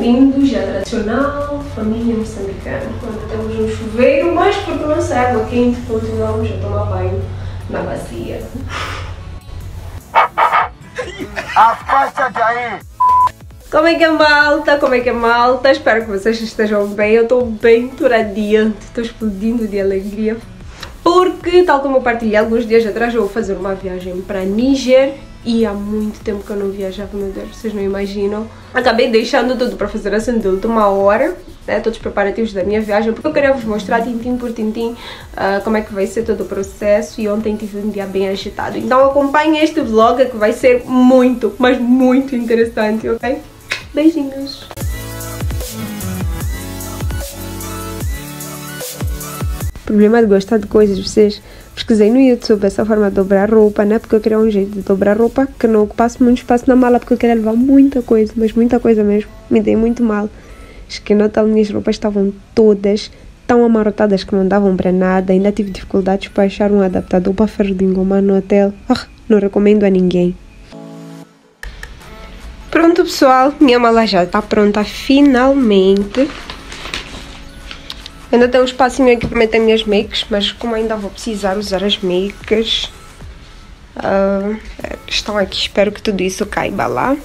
bem-vindos à tradicional família moçambicana. Onde temos um chuveiro, mas porque não sai água quente, continuamos a tomar banho na bacia. Afasta daí! Como é que é malta? Como é que é malta? Espero que vocês estejam bem. Eu estou bem turadiante, estou explodindo de alegria. Porque, tal como eu partilhei alguns dias atrás, eu vou fazer uma viagem para Níger e há muito tempo que eu não viajava, meu Deus, vocês não imaginam. Acabei deixando tudo para fazer assim de última hora, né, todos os preparativos da minha viagem, porque eu queria vos mostrar tintim por tintim uh, como é que vai ser todo o processo e ontem tive um dia bem agitado. Então acompanhe este vlog que vai ser muito, mas muito interessante, ok? Beijinhos! Problema de gostar de coisas, vocês pesquisei no YouTube essa forma de dobrar roupa, né? Porque eu queria um jeito de dobrar roupa que não ocupasse muito espaço na mala, porque eu queria levar muita coisa, mas muita coisa mesmo. Me dei muito mal. Acho que Natal minhas roupas estavam todas tão amarrotadas que não davam para nada. Ainda tive dificuldades para achar um adaptador para ferro de engomar no hotel. Ah, não recomendo a ninguém. Pronto, pessoal, minha mala já está pronta finalmente. Ainda tem um espacinho aqui para meter minhas makes, mas como ainda vou precisar usar as makes, uh, estão aqui. Espero que tudo isso caiba lá.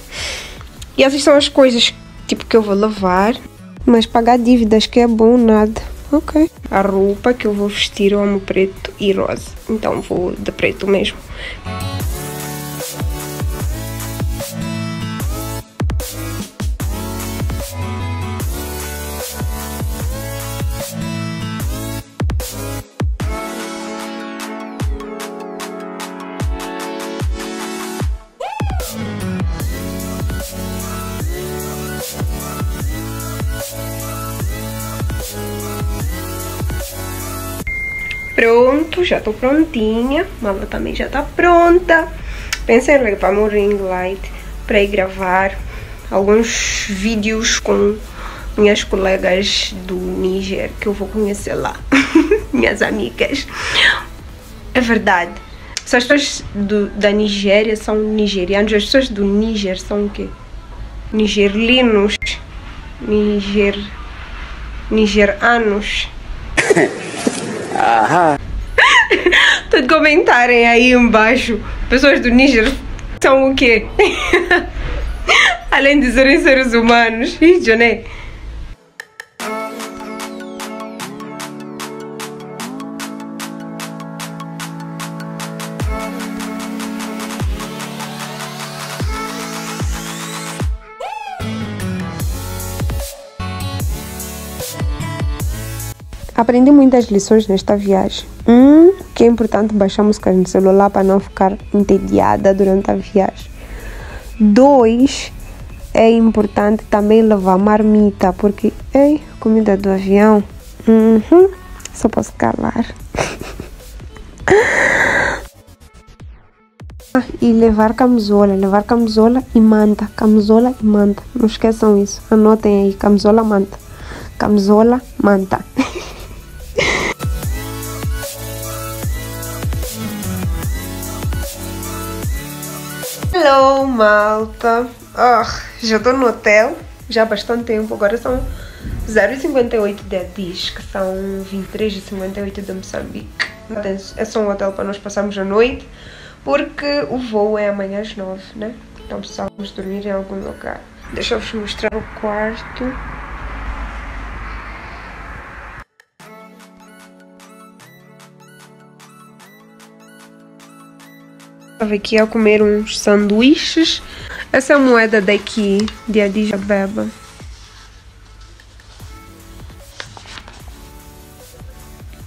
E essas são as coisas tipo que eu vou levar. Mas pagar dívidas que é bom nada. Ok. A roupa que eu vou vestir eu amo preto e rosa. Então vou de preto mesmo. Já tô prontinha. Mala também já tá pronta. Pensei em levar meu ring light para ir gravar alguns vídeos com minhas colegas do Níger que eu vou conhecer lá. minhas amigas. É verdade. As pessoas do, da Nigéria são nigerianos. As pessoas do Níger são o quê? Nigerlinos. Niger... Nigeranos. Aham. Comentarem aí embaixo. Pessoas do Níger são o quê? Além de serem seres humanos. Ih, Johnny. Aprendi muitas lições nesta viagem. Um, que é importante baixar músicas no celular para não ficar entediada durante a viagem. Dois, é importante também levar marmita, porque, ei, comida do avião, uhum, só posso calar. e levar camisola, levar camisola e manta, camisola e manta. Não esqueçam isso, anotem aí, camisola, manta. Camisola, manta. Hello, malta! Oh, já estou no hotel, já há bastante tempo, agora são 0,58 de Addis, que são 23,58 de Moçambique. É só um hotel para nós passarmos a noite, porque o voo é amanhã às 9, né? Então precisamos dormir em algum lugar. Deixa eu vos mostrar o quarto. Estava aqui a comer uns sanduíches. Essa é a moeda daqui, de Addis Abeba.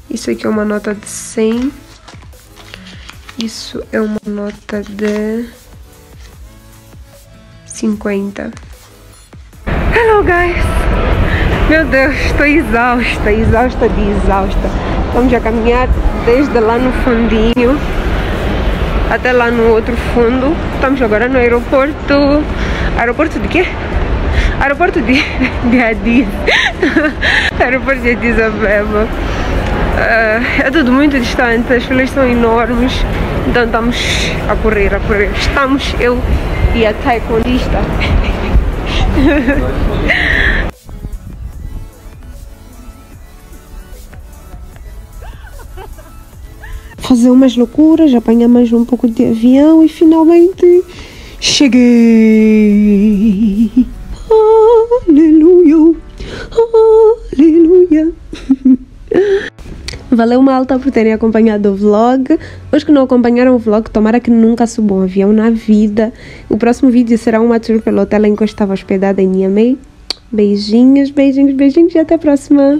Isso aqui é uma nota de 100. Isso é uma nota de 50. Hello, guys! Meu Deus, estou exausta, exausta de exausta. Estamos a caminhar desde lá no fundinho até lá no outro fundo. Estamos agora no aeroporto. Aeroporto de quê? Aeroporto de, de Addis. aeroporto de Addis Abeba. Uh, é tudo muito distante, as filas são enormes. Então estamos a correr, a correr. Estamos eu e a taekwondista. Fazer umas loucuras, apanhar mais um pouco de avião e finalmente cheguei. Aleluia, aleluia. Valeu, malta, por terem acompanhado o vlog. Os que não acompanharam o vlog, tomara que nunca subam um avião na vida. O próximo vídeo será uma tour pelo hotel em que eu estava hospedada em Niamey. Beijinhos, beijinhos, beijinhos e até a próxima.